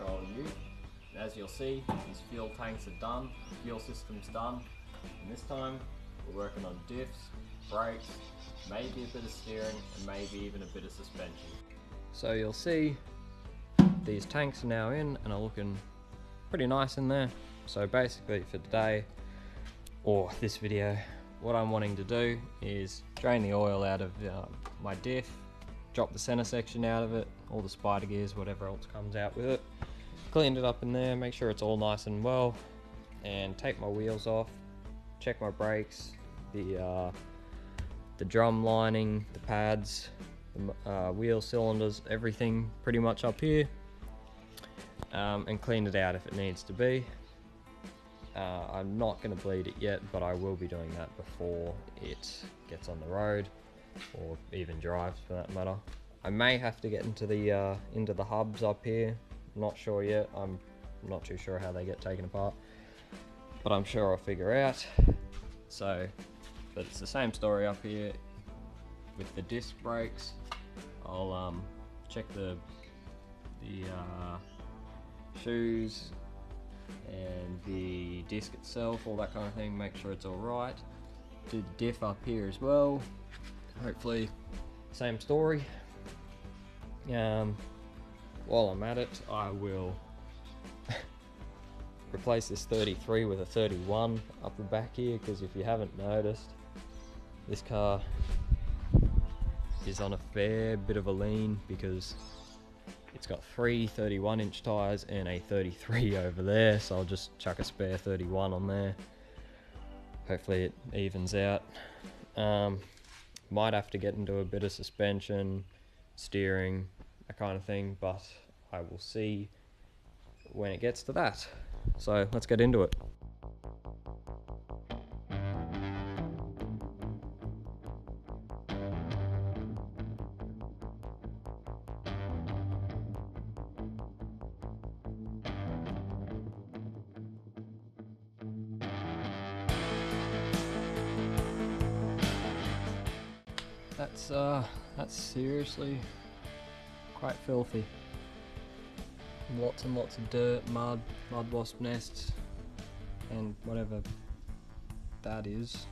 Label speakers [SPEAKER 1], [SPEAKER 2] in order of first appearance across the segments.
[SPEAKER 1] Patrol Ute. And as you'll see, these fuel tanks are done, fuel system's done. And this time, we're working on diffs, brakes, maybe a bit of steering, and maybe even a bit of suspension. So you'll see these tanks are now in and are looking pretty nice in there. So basically for today, or this video, what I'm wanting to do is drain the oil out of uh, my diff, drop the center section out of it, all the spider gears, whatever else comes out with it, clean it up in there, make sure it's all nice and well, and take my wheels off, check my brakes, the uh, the drum lining, the pads, the uh, wheel cylinders, everything pretty much up here, um, and clean it out if it needs to be. Uh, I'm not going to bleed it yet, but I will be doing that before it gets on the road, or even drives for that matter. I may have to get into the uh, into the hubs up here. Not sure yet. I'm not too sure how they get taken apart, but I'm sure I'll figure out. So, but it's the same story up here with the disc brakes. I'll um, check the the uh, shoes and the disc itself, all that kind of thing, make sure it's all right. Do the diff up here as well. Hopefully, same story. Um, while I'm at it, I will replace this 33 with a 31 up the back here because if you haven't noticed, this car is on a fair bit of a lean because it's got three 31 inch tyres and a 33 over there, so I'll just chuck a spare 31 on there. Hopefully it evens out. Um, might have to get into a bit of suspension, steering, that kind of thing, but I will see when it gets to that. So let's get into it. That's uh, that's seriously quite filthy. Lots and lots of dirt, mud, mud wasp nests, and whatever that is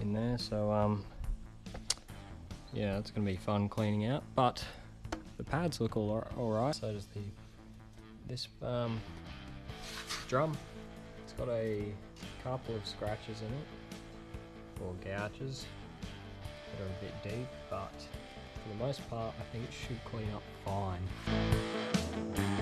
[SPEAKER 1] in there. So um, yeah, it's gonna be fun cleaning out. But the pads look all all right. So does the this um, drum. It's got a couple of scratches in it, or gouges that are a bit deep, but for the most part, I think it should clean up fine.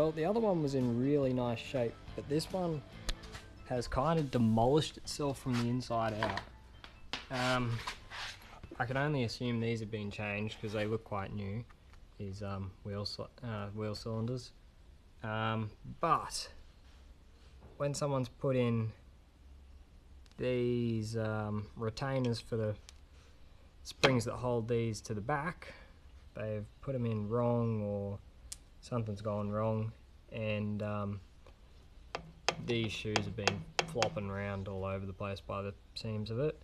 [SPEAKER 1] Well, the other one was in really nice shape, but this one has kind of demolished itself from the inside out. Um, I can only assume these have been changed because they look quite new. These um, wheel uh, wheel cylinders, um, but when someone's put in these um, retainers for the springs that hold these to the back, they've put them in wrong or something's gone wrong and um, these shoes have been flopping around all over the place by the seams of it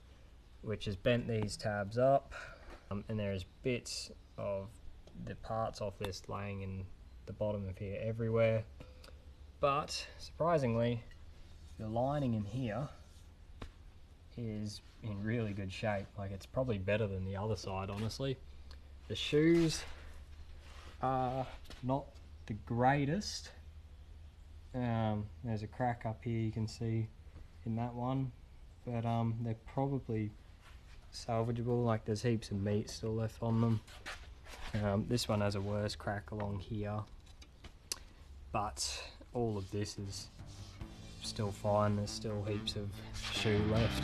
[SPEAKER 1] which has bent these tabs up. Um, and there's bits of the parts off this laying in the bottom of here everywhere. But surprisingly the lining in here is in really good shape. Like it's probably better than the other side honestly. The shoes are not the greatest. Um, there's a crack up here you can see in that one, but um, they're probably
[SPEAKER 2] salvageable. Like there's heaps of meat still left on them. Um, this one has a worse crack along here, but all of this is still fine. There's still heaps of shoe left.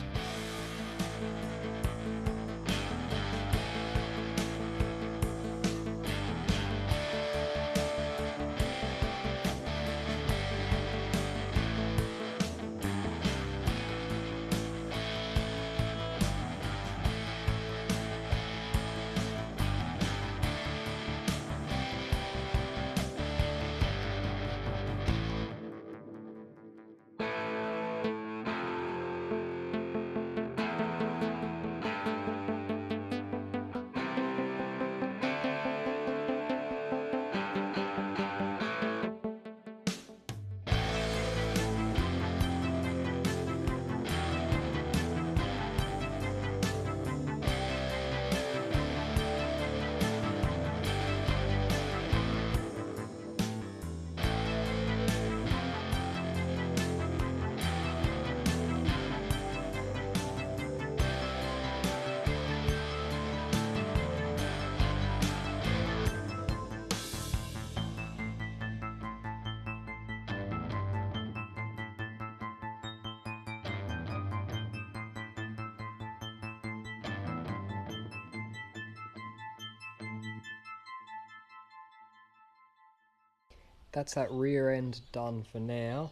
[SPEAKER 2] That's that rear end done for now.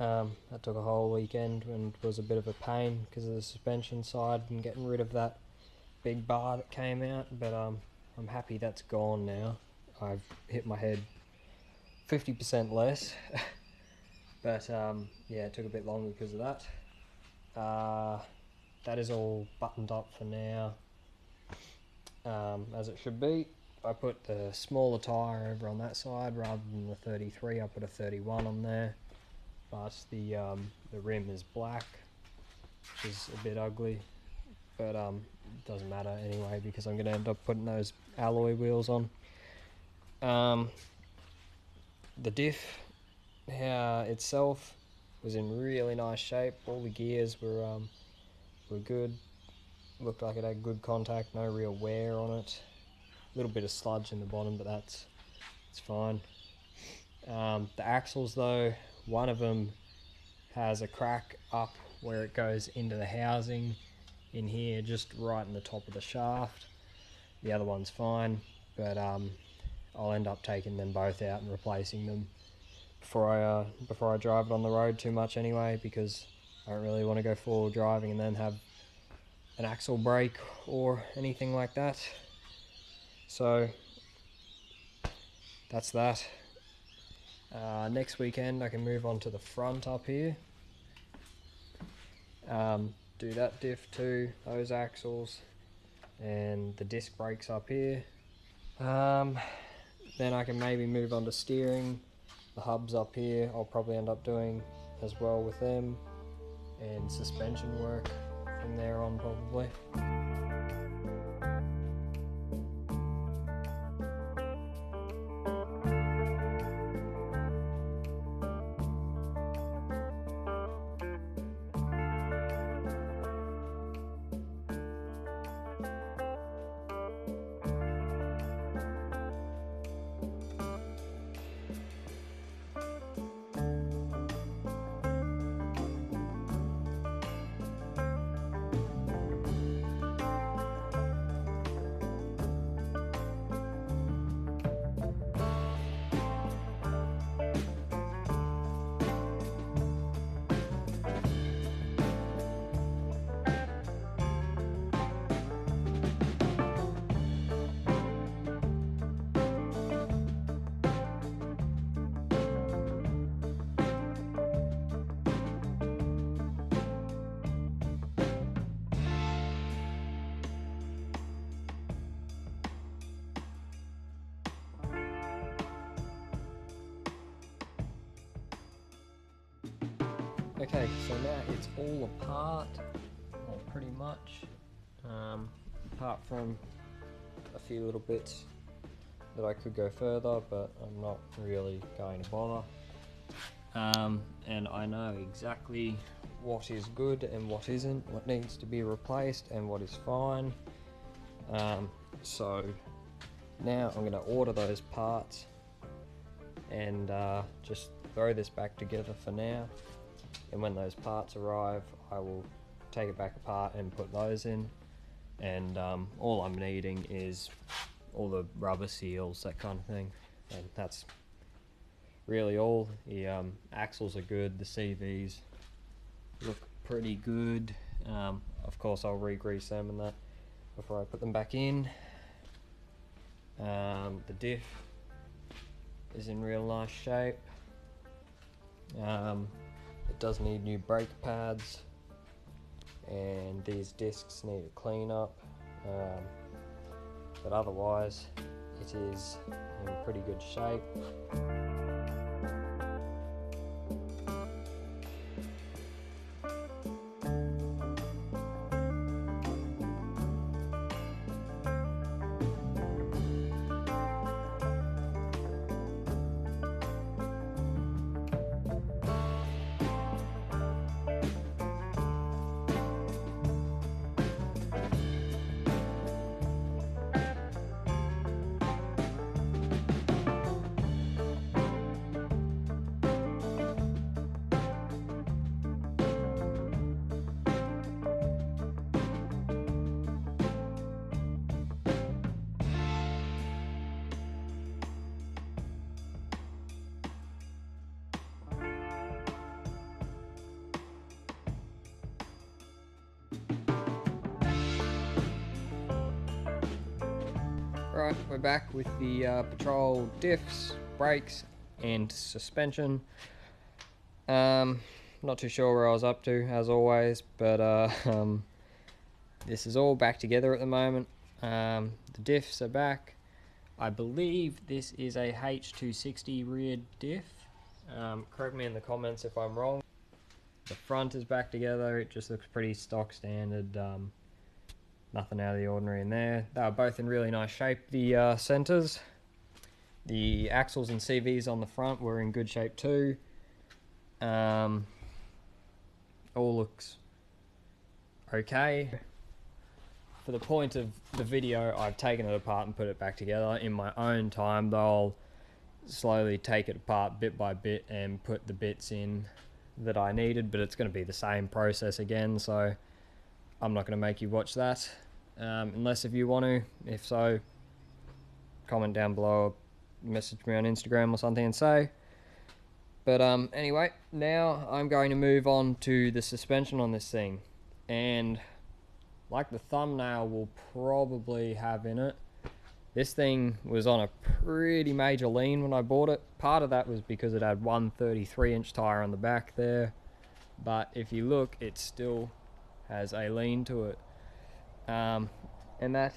[SPEAKER 2] Um, that took a whole weekend and was a bit of a pain because of the suspension side and getting rid of that big bar that came out. But um, I'm happy that's gone now. I've hit my head 50% less. but um, yeah, it took a bit longer because of that. Uh, that is all buttoned up for now, um, as it should be. I put the smaller tyre over on that side rather than the 33. I put a 31 on there, but the um, the rim is black, which is a bit ugly, but um, it doesn't matter anyway because I'm going to end up putting those alloy wheels on. Um, the diff uh, itself was in really nice shape. All the gears were um, were good. Looked like it had good contact, no real wear on it little bit of sludge in the bottom, but that's it's fine. Um, the axles though, one of them has a crack up where it goes into the housing in here, just right in the top of the shaft. The other one's fine, but um, I'll end up taking them both out and replacing them before I uh, before I drive it on the road too much anyway, because I don't really want to go forward driving and then have an axle break or anything like that. So that's that. Uh, next weekend I can move on to the front up here. Um, do that diff too, those axles, and the disc brakes up here. Um, then I can maybe move on to steering. The hubs up here I'll probably end up doing as well with them, and suspension work from there on probably. Okay, so now it's all apart, well, pretty much, um, apart from a few little bits that I could go further, but I'm not really going to bother. um, and I know exactly what is good and what isn't, what needs to be replaced and what is fine. Um, so now I'm going to order those parts and uh, just throw this back together for now. And when those parts arrive, I will take it back apart and put those in. And um, all I'm needing is all the rubber seals, that kind of thing. And that's really all. The um, axles are good, the CVs look pretty good. Um, of course, I'll re-grease them and that before I put them back in. Um, the diff is in real nice shape. It does need new brake pads, and these discs need a clean up. Um, but otherwise, it is in pretty good shape. Right, we're back with the uh, Patrol diffs, brakes, and suspension. Um, not too sure where I was up to, as always, but uh, um, this is all back together at the moment. Um, the diffs are back. I believe this is a H260 rear diff. Um, correct me in the comments if I'm wrong. The front is back together. It just looks pretty stock standard. Um, nothing out of the ordinary in there. They are both in really nice shape. The uh, centers, the axles and CVs on the front were in good shape too. Um, all looks okay. For the point of the video, I've taken it apart and put it back together in my own time. They'll slowly take it apart bit by bit and put the bits in that I needed, but it's going to be the same process again. So I'm not going to make you watch that, um, unless if you want to. If so, comment down below, or message me on Instagram or something and say. But um, anyway, now I'm going to move on to the suspension on this thing, and like the thumbnail will probably have in it, this thing was on a pretty major lean when I bought it. Part of that was because it had one 33 inch tire on the back there, but if you look, it's still has a lean to it. Um, and that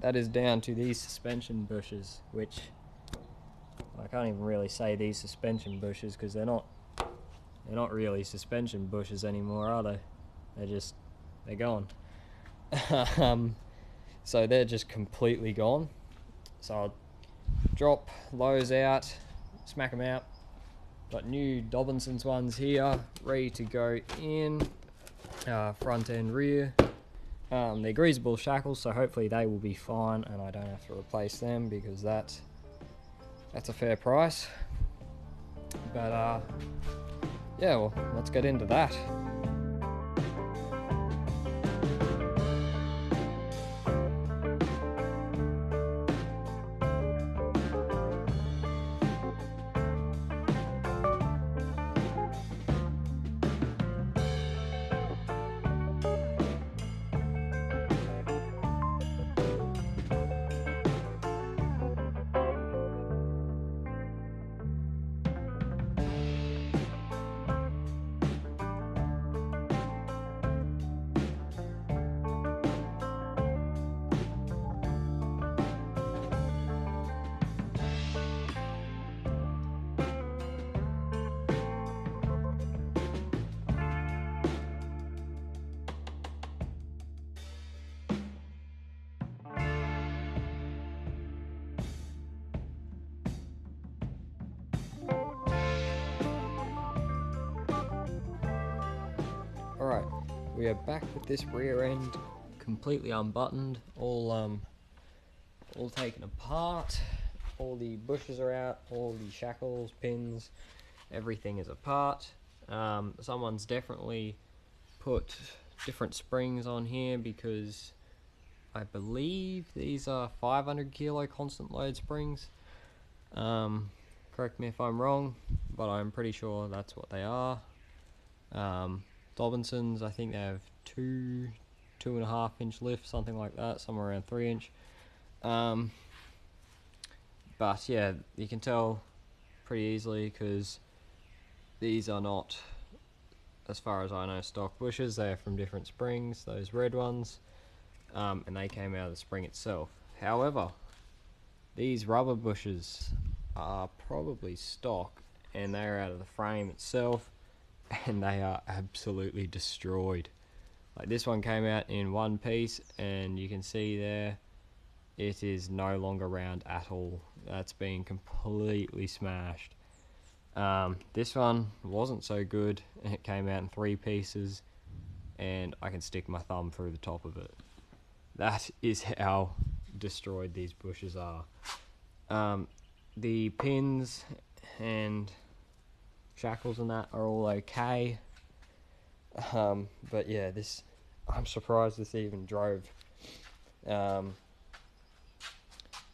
[SPEAKER 2] that is down to these suspension bushes, which I can't even really say these suspension bushes because they're not they're not really suspension bushes anymore, are they? They're just they're gone. um, so they're just completely gone. So I'll drop those out, smack them out. Got new Dobinson's ones here, ready to go in uh, front and rear. Um, they're greasable shackles, so hopefully they will be fine, and I don't have to replace them because that that's a fair price. But uh, yeah, well, let's get into that. We are back with this rear end completely unbuttoned, all um, all taken apart. All the bushes are out, all the shackles, pins, everything is apart. Um, someone's definitely put different springs on here because I believe these are 500 kilo constant load springs. Um, correct me if I'm wrong, but I'm pretty sure that's what they are. Um, Dobinsons, I think they have two, two and a half inch lift, something like that, somewhere around three inch. Um, but yeah, you can tell pretty easily because these are not, as far as I know, stock bushes. They are from different springs, those red ones, um, and they came out of the spring itself. However, these rubber bushes are probably stock and they're out of the frame itself and they are absolutely destroyed. Like this one came out in one piece and you can see there it is no longer round at all. That's been completely smashed. Um, this one wasn't so good. It came out in three pieces and I can stick my thumb through the top of it. That is how destroyed these bushes are. Um, the pins and shackles and that are all okay. Um, but yeah, this I'm surprised this even drove. Um,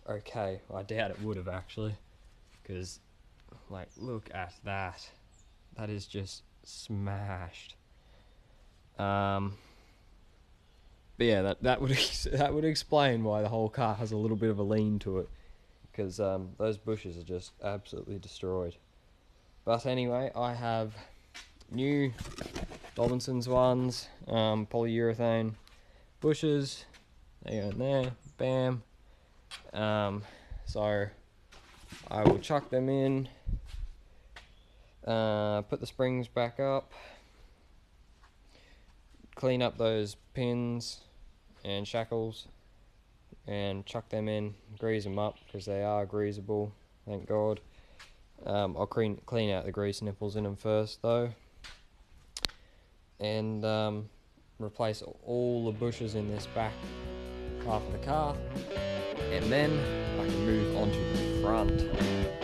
[SPEAKER 2] okay, I doubt it would have actually, because like look at that, that is just smashed. Um, but yeah, that that would that would explain why the whole car has a little bit of a lean to it, because um, those bushes are just absolutely destroyed. But anyway, I have new Dobinson's ones, um, polyurethane bushes. They go in there, bam. Um, so I will chuck them in, uh, put the springs back up, clean up those pins and shackles, and chuck them in, grease them up because they are greasable, thank God. Um, I'll clean clean out the grease nipples in them first though, and um, replace all the bushes in this back half of the car, and then I can move on to the front.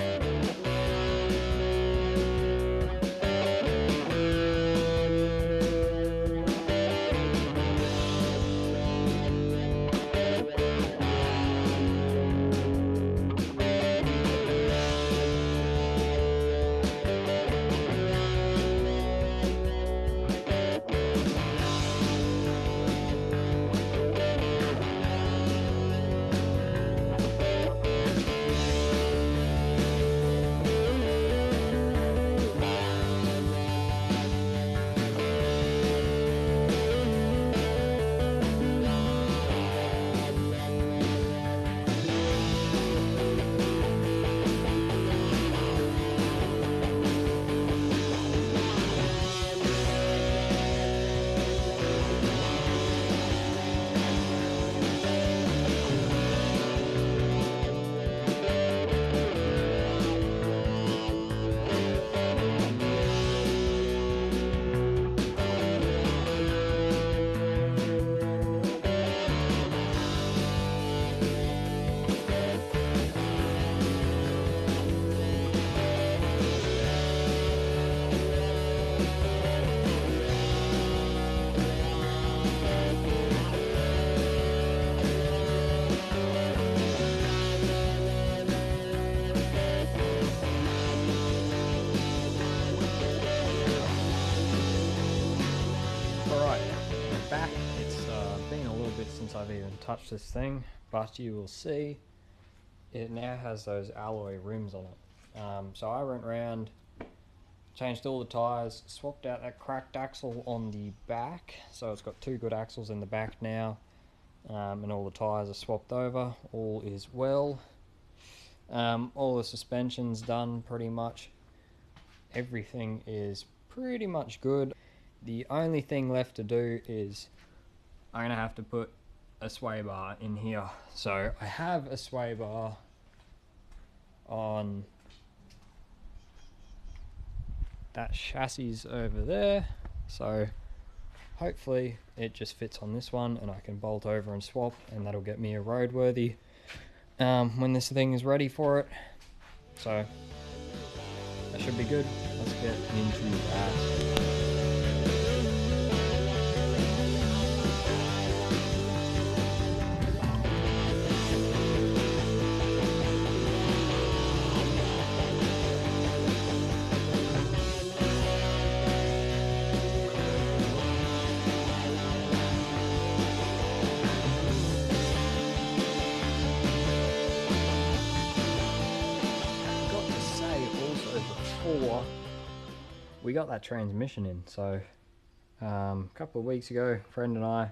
[SPEAKER 2] Touched this thing, but you will see it now has those alloy rims on it. Um, so I went round, changed all the tyres, swapped out that cracked axle on the back, so it's got two good axles in the back now, um, and all the tyres are swapped over. All is well. Um, all the suspension's done pretty much. Everything is pretty much good. The only thing left to do is I'm gonna have to put a sway bar in here. So I have a sway bar on that chassis over there. So hopefully it just fits on this one and I can bolt over and swap and that'll get me a roadworthy um, when this thing is ready for it. So that should be good. Let's get into that. That transmission in. So um, a couple of weeks ago, friend and I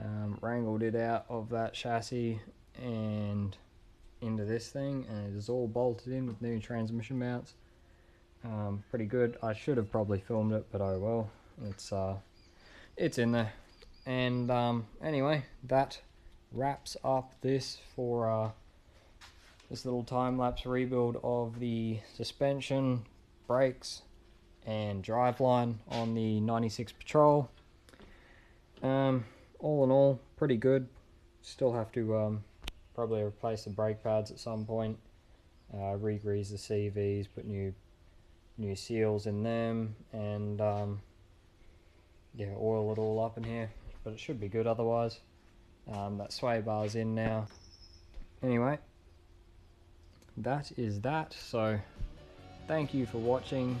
[SPEAKER 2] um, wrangled it out of that chassis and into this thing, and it is all bolted in with new transmission mounts. Um, pretty good. I should have probably filmed it, but oh well. It's uh, it's in there. And um, anyway, that wraps up this for uh, this little time lapse rebuild of the suspension, brakes, and driveline on the 96 Patrol. Um, all in all, pretty good. Still have to um, probably replace the brake pads at some point. Uh, re-grease the CVs, put new new seals in them, and um, yeah, oil it all up in here. But it should be good otherwise. Um, that sway bar's in now. Anyway, that is that. So, thank you for watching,